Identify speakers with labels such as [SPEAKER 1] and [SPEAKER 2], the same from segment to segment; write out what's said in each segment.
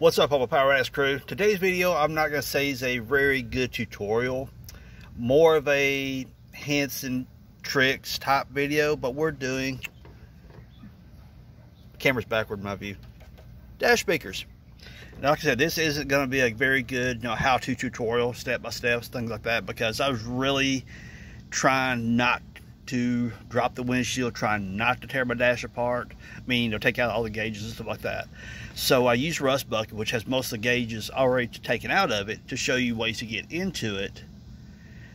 [SPEAKER 1] What's up, Papa Power Addicts crew? Today's video, I'm not going to say is a very good tutorial. More of a hints and tricks type video, but we're doing, camera's backward in my view, dash speakers. Now, like I said, this isn't going to be a very good you know, how-to tutorial, step-by-steps, things like that, because I was really trying not to drop the windshield, trying not to tear my dash apart, I mean, you take out all the gauges and stuff like that. So I use Rust Bucket, which has most of the gauges already taken out of it, to show you ways to get into it.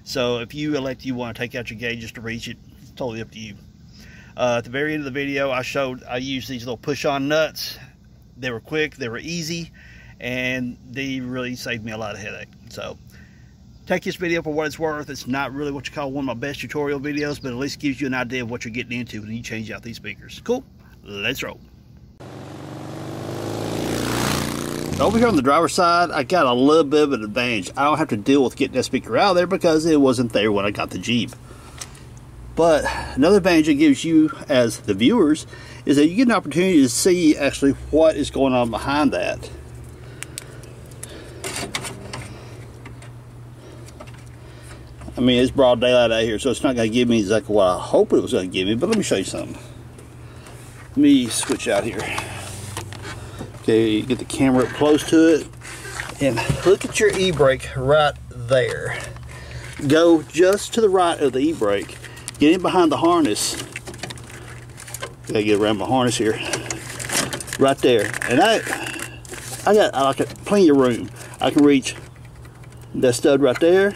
[SPEAKER 1] So if you elect you want to take out your gauges to reach it, it's totally up to you. Uh, at the very end of the video, I showed I used these little push-on nuts. They were quick, they were easy, and they really saved me a lot of headache. So take this video for what it's worth. It's not really what you call one of my best tutorial videos, but at least gives you an idea of what you're getting into when you change out these speakers. Cool? Let's roll. Over here on the driver's side, I got a little bit of an advantage. I don't have to deal with getting that speaker out there because it wasn't there when I got the Jeep. But another advantage it gives you as the viewers is that you get an opportunity to see actually what is going on behind that. I mean, it's broad daylight out here, so it's not going to give me exactly what I hope it was going to give me, but let me show you something. Let me switch out here. Okay, get the camera up close to it, and look at your e-brake right there. Go just to the right of the e-brake. Get in behind the harness. Gotta get around my harness here. Right there. And I I got I got plenty of room. I can reach that stud right there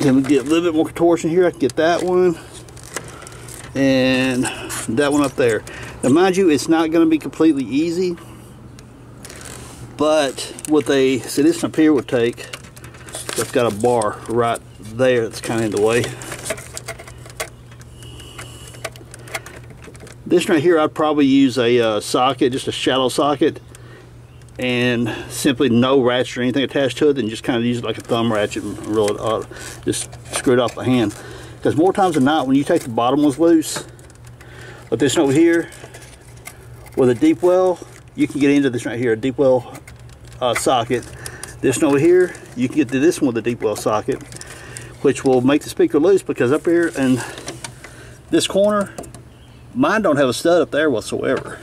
[SPEAKER 1] then we get a little bit more contortion here. I can get that one and that one up there. Now, mind you, it's not going to be completely easy, but what they see this up here would take. I've got a bar right there that's kind of in the way. This right here, I'd probably use a uh, socket, just a shallow socket, and simply no ratchet or anything attached to it and just kind of use it like a thumb ratchet and roll it out, just screw it off the hand. Because more times than not when you take the bottom ones loose like this one over here with a deep well you can get into this right here a deep well uh, socket. This one over here you can get to this one with a deep well socket which will make the speaker loose because up here in this corner mine don't have a stud up there whatsoever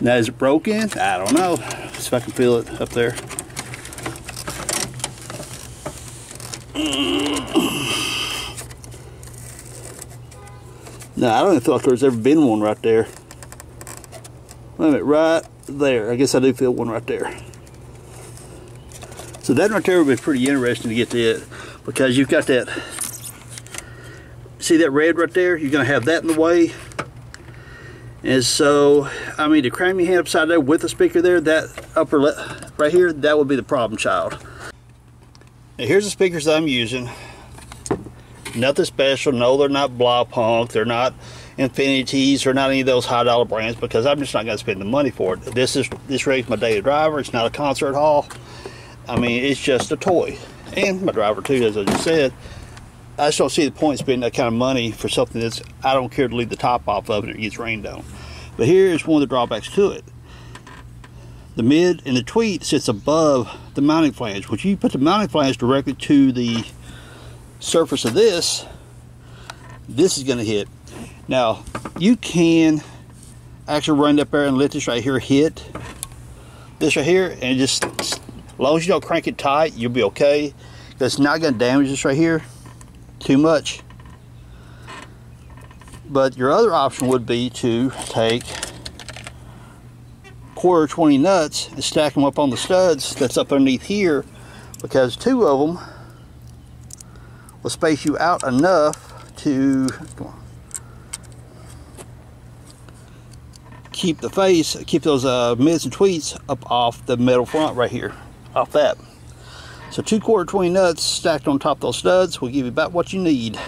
[SPEAKER 1] now, is it broken? I don't know. See if I can feel it up there. No, I don't even feel like there's ever been one right there. Wait a minute, right there. I guess I do feel one right there. So that right there would be pretty interesting to get to it because you've got that, see that red right there? You're going to have that in the way and so, I mean, to cram your hand upside down with the speaker there, that upper right here, that would be the problem child. Now here's the speakers that I'm using. Nothing special. No, they're not Blaupunkt. They're not Infinities or not any of those high dollar brands because I'm just not going to spend the money for it. This is this rig's my daily driver. It's not a concert hall. I mean, it's just a toy. And my driver too, as I just said. I just don't see the point spending that kind of money for something that's I don't care to leave the top off of and it gets rained on. But here's one of the drawbacks to it. The mid and the tweet sits above the mounting flange. When you put the mounting flange directly to the surface of this, this is going to hit. Now, you can actually run up there and let this right here hit this right here and just as long as you don't crank it tight, you'll be okay. It's not going to damage this right here too much. But your other option would be to take quarter 20 nuts and stack them up on the studs that's up underneath here because two of them will space you out enough to keep the face, keep those uh, mids and tweets up off the metal front right here, off that. So two quarter 20 nuts stacked on top of those studs will give you about what you need.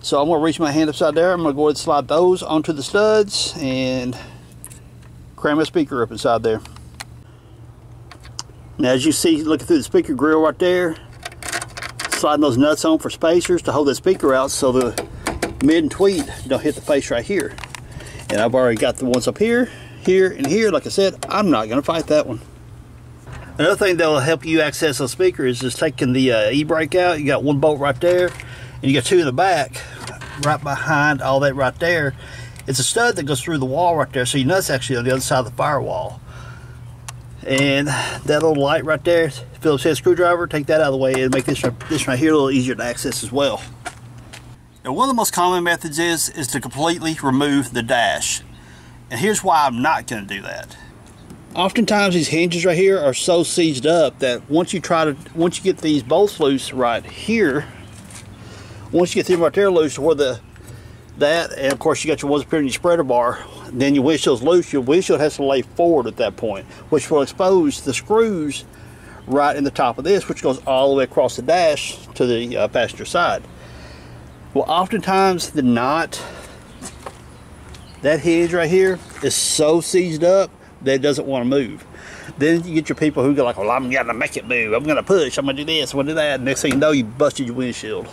[SPEAKER 1] So I'm to reach my hand upside there. I'm to go ahead and slide those onto the studs and cram a speaker up inside there. Now as you see looking through the speaker grill right there, sliding those nuts on for spacers to hold the speaker out so the mid and tweet don't hit the face right here. And I've already got the ones up here here and here, like I said, I'm not to fight that one. Another thing that will help you access a speaker is just taking the uh, e-brake out. You got one bolt right there, and you got two in the back, right behind all that right there. It's a stud that goes through the wall right there, so your nut's actually on the other side of the firewall. And that little light right there, Phillips head screwdriver, take that out of the way and make this, this right here a little easier to access as well. Now one of the most common methods is, is to completely remove the dash. And here's why I'm not going to do that. Oftentimes these hinges right here are so seized up that once you try to, once you get these bolts loose right here, once you get them right there loose where the, that, and of course you got your ones up here your spreader bar, then your windshield's loose, your windshield has to lay forward at that point, which will expose the screws right in the top of this, which goes all the way across the dash to the uh, passenger side. Well, oftentimes the knot, that hinge right here is so seized up that doesn't want to move. Then you get your people who go like, well, I'm gonna make it move. I'm gonna push. I'm gonna do this. I'm gonna do that. Next thing you know, you busted your windshield.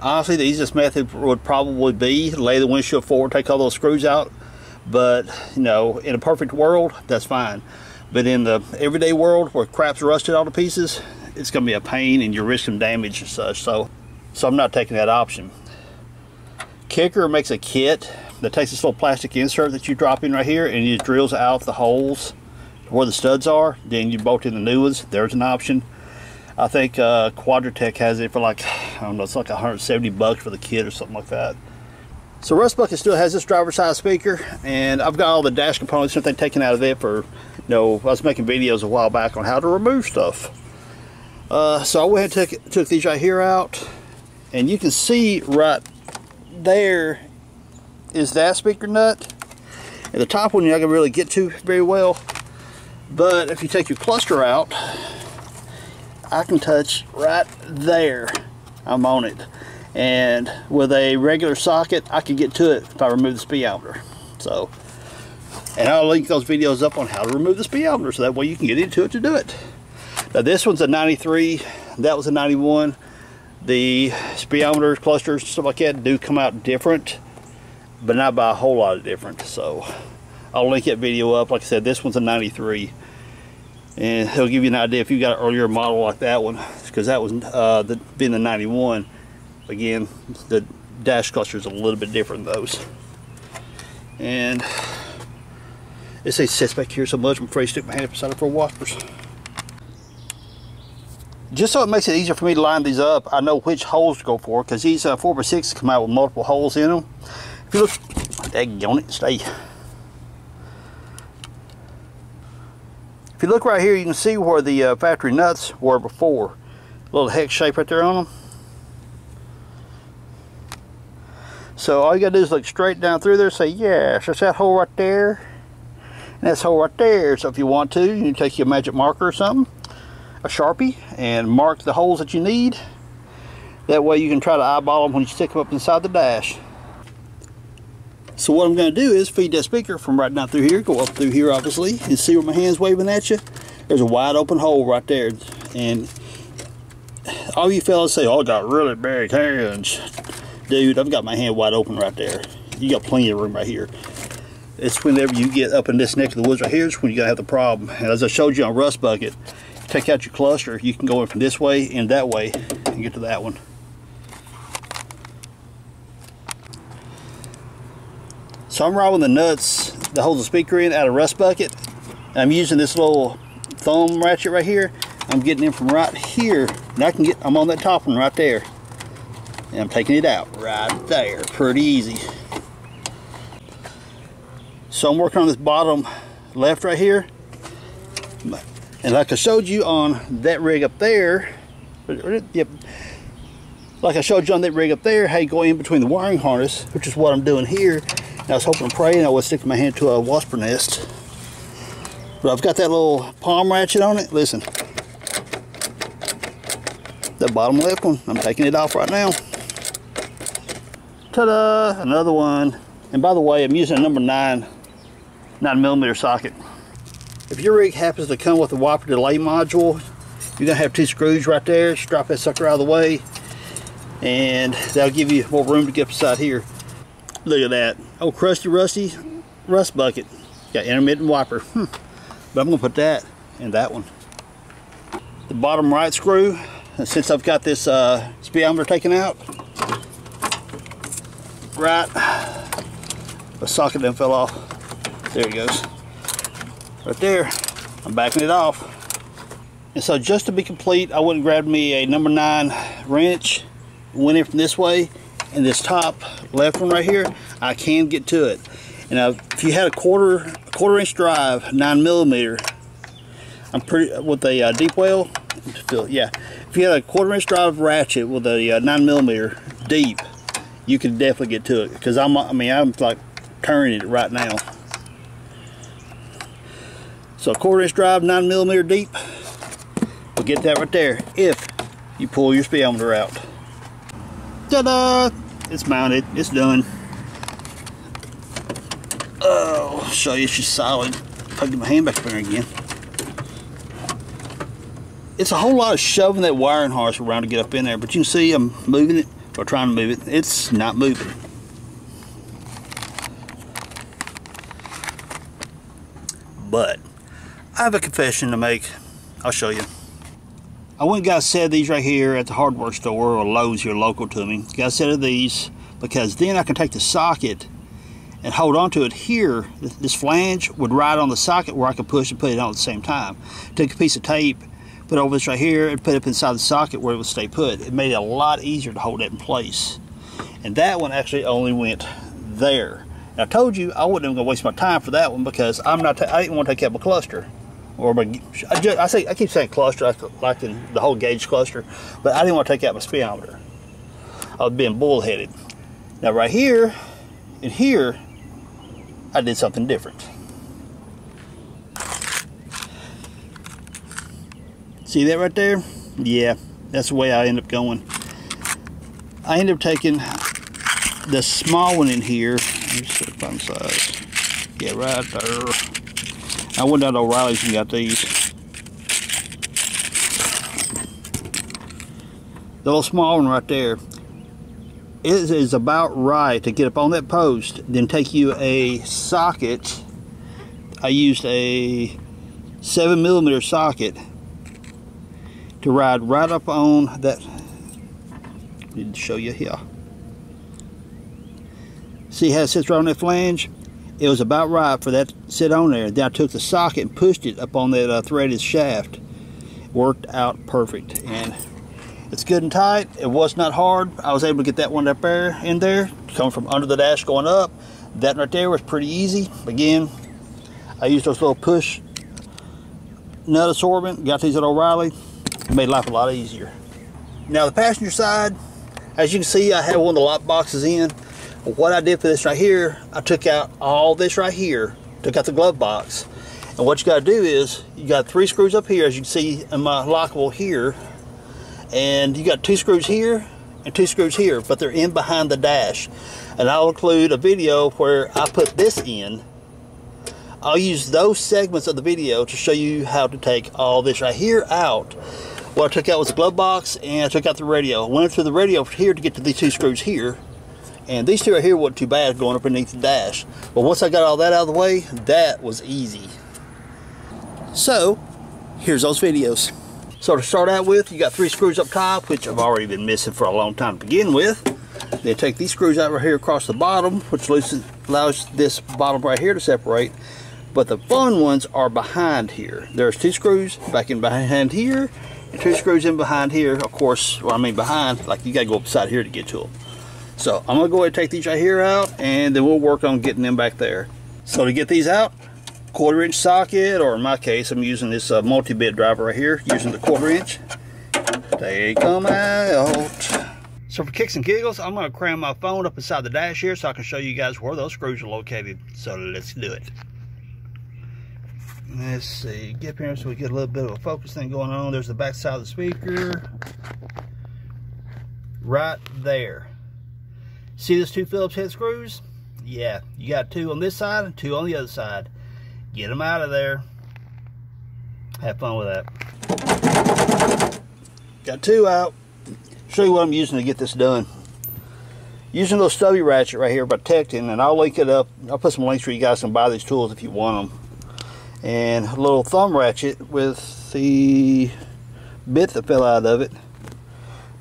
[SPEAKER 1] Honestly, the easiest method would probably be lay the windshield forward, take all those screws out. But you know, in a perfect world, that's fine. But in the everyday world where crap's rusted all to pieces, it's gonna be a pain and you're risking damage and such. So so I'm not taking that option. Kicker makes a kit that takes this little plastic insert that you drop in right here and it drills out the holes where the studs are. Then you bolt in the new ones. There's an option. I think uh, Quadratec has it for like, I don't know, it's like 170 bucks for the kit or something like that. So Rust Bucket still has this driver side speaker and I've got all the dash components and everything taken out of it for, you know, I was making videos a while back on how to remove stuff. Uh, so I went and took, took these right here out and you can see right there is that speaker nut? And the top one you're not going to really get to very well but if you take your cluster out I can touch right there. I'm on it. And with a regular socket I can get to it if I remove the speedometer so and I'll link those videos up on how to remove the speedometer so that way you can get into it to do it. Now this one's a 93 that was a 91 the speedometers, clusters, stuff like that do come out different, but not by a whole lot of different. So I'll link that video up. Like I said, this one's a 93. And it'll give you an idea if you got an earlier model like that one, because that was uh, the, being the 91. Again, the dash cluster is a little bit different than those. And this thing sits back here so much, I'm afraid to stick my hand up inside it for wipers just so it makes it easier for me to line these up, I know which holes to go for because these uh, 4x6 come out with multiple holes in them. Look, on it, stay. If you look right here, you can see where the uh, factory nuts were before. Little hex shape right there on them. So all you gotta do is look straight down through there say, yes, that's that hole right there. And that's hole right there. So if you want to, you can take your magic marker or something a Sharpie and mark the holes that you need. That way you can try to eyeball them when you stick them up inside the dash. So what I'm going to do is feed that speaker from right down through here, go up through here obviously, and see where my hand's waving at you. There's a wide open hole right there. And all you fellas say, oh, I got really big hands. Dude, I've got my hand wide open right there. You got plenty of room right here. It's whenever you get up in this neck of the woods right here, it's when you gotta have the problem. And as I showed you on Rust Bucket, take out your cluster, you can go in from this way and that way and get to that one. So I'm rolling the nuts that hold the speaker in out of rust bucket. I'm using this little thumb ratchet right here. I'm getting in from right here. And I can get, I'm on that top one right there. And I'm taking it out right there. Pretty easy. So I'm working on this bottom left right here. And like I showed you on that rig up there, yep, like I showed you on that rig up there, how you go in between the wiring harness, which is what I'm doing here. I was hoping and praying I would stick my hand to a wasp nest. But I've got that little palm ratchet on it. Listen, the bottom left one, I'm taking it off right now. Ta-da, another one. And by the way, I'm using a number nine, nine millimeter socket. If your rig happens to come with a wiper delay module, you're gonna have two screws right there. Just drop that sucker out of the way and that'll give you more room to get beside here. Look at that. Oh, crusty rusty rust bucket. Got intermittent wiper. Hmm. But I'm gonna put that in that one. The bottom right screw, since I've got this uh, speedometer taken out, right, the socket then fell off. There it goes. Right there. I'm backing it off. And so just to be complete, I went and grabbed me a number nine wrench, went in from this way, and this top left one right here, I can get to it. And now, if you had a quarter quarter inch drive, nine millimeter, I'm pretty with a uh, deep well. Yeah, if you had a quarter inch drive ratchet with a uh, nine millimeter deep, you could definitely get to it. Because I'm, I mean, I'm like turning it right now. So a quarter inch drive, nine millimeter deep, we'll get that right there if you pull your speedometer out. Ta-da! It's mounted, it's done. Oh, I'll show you she's solid. If I get my hand back there again. It's a whole lot of shoving that wiring harness around to get up in there, but you can see I'm moving it, or trying to move it. It's not moving. But I have a confession to make. I'll show you. I went and got a set of these right here at the hardware store or Lowe's here local to me. Got a set of these because then I can take the socket and hold on to it here. This flange would ride on the socket where I could push and put it on at the same time. Take a piece of tape, put over this right here, and put it inside the socket where it would stay put. It made it a lot easier to hold it in place. And that one actually only went there. And I told you I wasn't even gonna waste my time for that one because I'm not. I didn't want to take out my cluster or my, I, just, I, say I keep saying cluster like in the whole gauge cluster, but I didn't want to take out my speedometer. I was being bullheaded. Now right here and here, I did something different. See that right there? Yeah, that's the way I end up going. I end up taking the small one in here. Let size. Yeah, right there. I went down to O'Reilly's and got these. The little small one right there. It is about right to get up on that post, then take you a socket. I used a seven millimeter socket to ride right up on that. Need to show you here. See how it sits right on that flange? it was about right for that to sit on there. Then I took the socket and pushed it up on that uh, threaded shaft. Worked out perfect. And it's good and tight. It was not hard. I was able to get that one up there in there, coming from under the dash going up. That right there was pretty easy. Again, I used those little push nut assorbent. Got these at O'Reilly. Made life a lot easier. Now the passenger side, as you can see, I have one of the lock boxes in what I did for this right here, I took out all this right here, took out the glove box. And what you got to do is, you got three screws up here, as you can see in my lockable here. And you got two screws here and two screws here, but they're in behind the dash. And I'll include a video where I put this in. I'll use those segments of the video to show you how to take all this right here out. What I took out was the glove box and I took out the radio. I went through the radio here to get to these two screws here and these two right here wasn't too bad going up underneath the dash. But once I got all that out of the way, that was easy. So, here's those videos. So to start out with, you got three screws up top, which I've already been missing for a long time to begin with. Then take these screws out right here across the bottom, which loosens, allows this bottom right here to separate. But the fun ones are behind here. There's two screws back in behind here, and two screws in behind here. Of course, well, I mean behind, like you gotta go up upside here to get to them. So I'm gonna go ahead and take these right here out and then we'll work on getting them back there. So to get these out, quarter inch socket, or in my case, I'm using this uh, multi-bit driver right here, using the quarter inch. They come out. So for kicks and giggles, I'm gonna cram my phone up inside the dash here so I can show you guys where those screws are located. So let's do it. Let's see, get here so we get a little bit of a focus thing going on. There's the back side of the speaker. Right there. See those two Phillips head screws? Yeah, you got two on this side and two on the other side. Get them out of there. Have fun with that. Got two out. Show you what I'm using to get this done. using a little stubby ratchet right here by Tekton, and I'll link it up. I'll put some links where you guys can buy these tools if you want them. And a little thumb ratchet with the bit that fell out of it.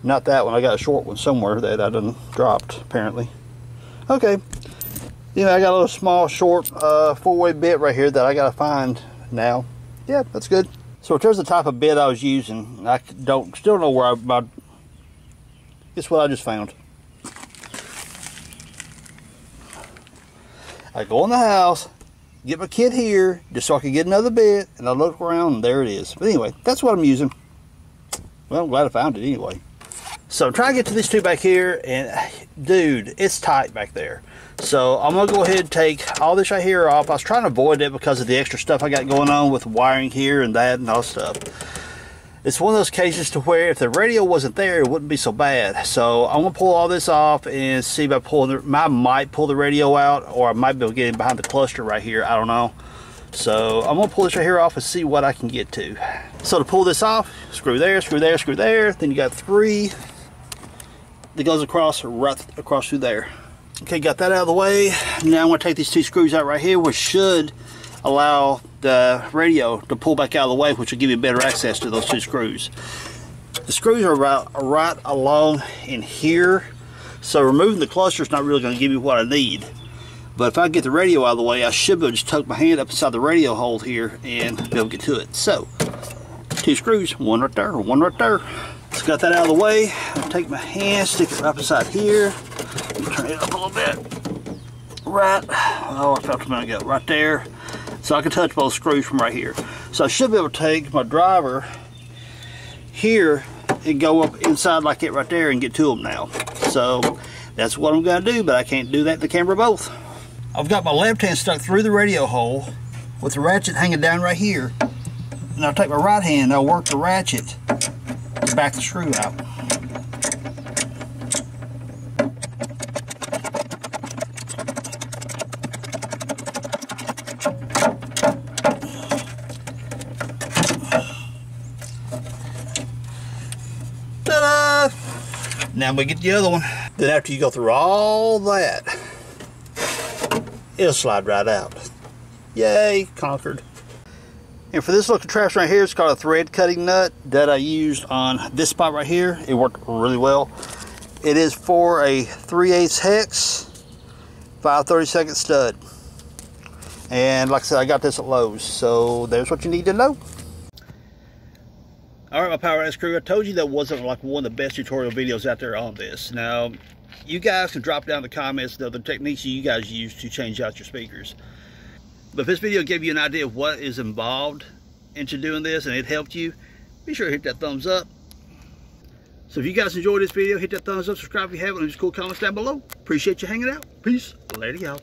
[SPEAKER 1] Not that one, I got a short one somewhere that I done dropped, apparently. Okay, you know, I got a little small, short, uh, four-way bit right here that I gotta find now. Yeah, that's good. So of the type of bit I was using, I don't, still don't know where I, my, guess what I just found. I go in the house, get my kit here, just so I can get another bit, and I look around, and there it is. But anyway, that's what I'm using. Well, I'm glad I found it anyway. So I'm trying to get to these two back here, and dude, it's tight back there. So I'm gonna go ahead and take all this right here off. I was trying to avoid it because of the extra stuff I got going on with wiring here and that and all stuff. It's one of those cases to where if the radio wasn't there, it wouldn't be so bad. So I'm gonna pull all this off and see if I pull the, I might pull the radio out or I might be able to get in behind the cluster right here. I don't know. So I'm gonna pull this right here off and see what I can get to. So to pull this off, screw there, screw there, screw there. Then you got three that goes across right across through there. Okay, got that out of the way. Now I'm going to take these two screws out right here, which should allow the radio to pull back out of the way, which will give you better access to those two screws. The screws are right, right along in here, so removing the cluster is not really going to give you what I need. But if I get the radio out of the way, I should be able to just tuck my hand up inside the radio hole here and be able to get to it. So, two screws, one right there, one right there. Got that out of the way. I'll take my hand, stick it right beside here. Turn it up a little bit. Right, oh, I felt minute ago, right there. So I can touch both screws from right here. So I should be able to take my driver here and go up inside like it right there and get to them now. So that's what I'm gonna do, but I can't do that in the camera both. I've got my left hand stuck through the radio hole with the ratchet hanging down right here. And I'll take my right hand, I'll work the ratchet back the screw out. Now we get the other one. Then after you go through all that, it'll slide right out. Yay, conquered. And for this little contraption right here, it's called a thread cutting nut that I used on this spot right here. It worked really well. It is for a 3 8 hex, 532nd stud. And like I said, I got this at Lowe's. So there's what you need to know. All right, my Power Addicts crew, I told you that wasn't like one of the best tutorial videos out there on this. Now, you guys can drop down in the comments the, the techniques you guys use to change out your speakers. But if this video gave you an idea of what is involved into doing this and it helped you, be sure to hit that thumbs up. So if you guys enjoyed this video, hit that thumbs up, subscribe if you haven't, just cool comments down below. Appreciate you hanging out. Peace. Later, y'all.